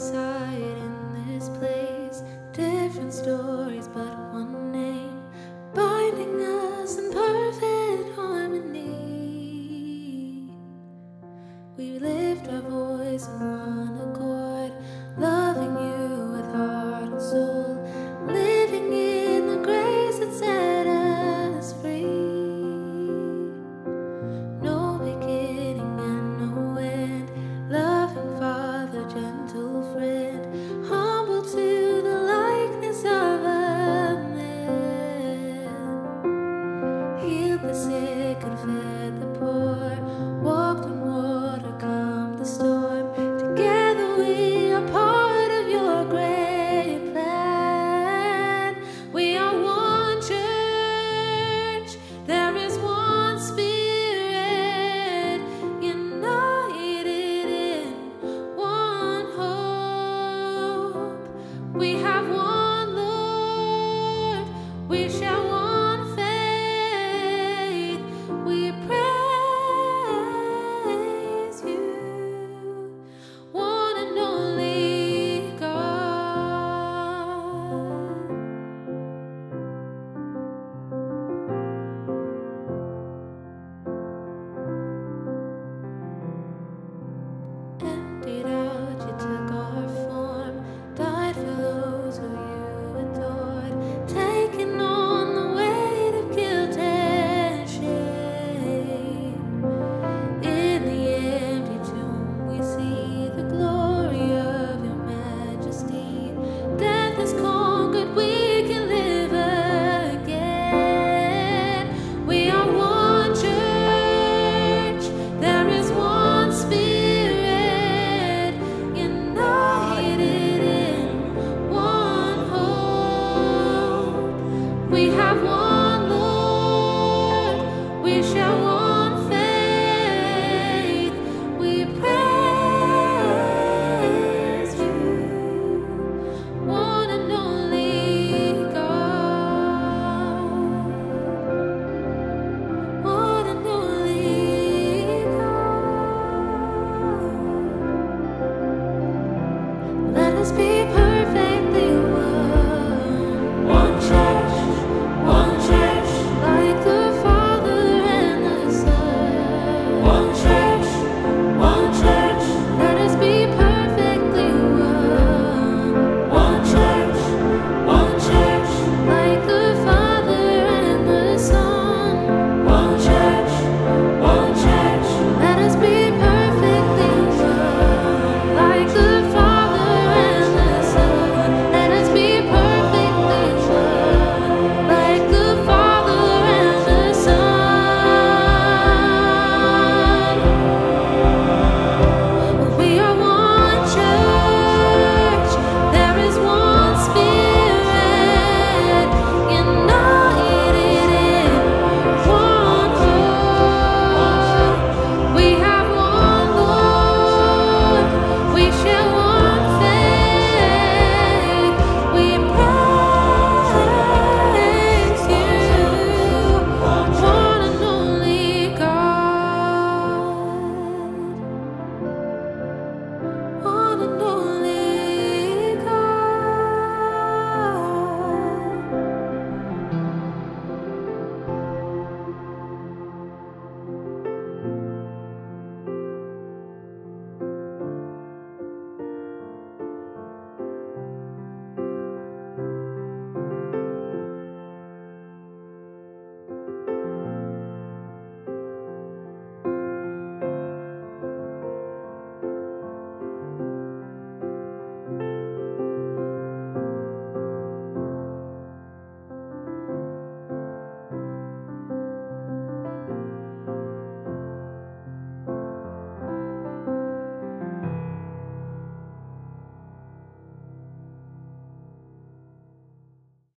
side in this place. Different stories, but one name binding us in perfect harmony. We lift our voice perfect. favor.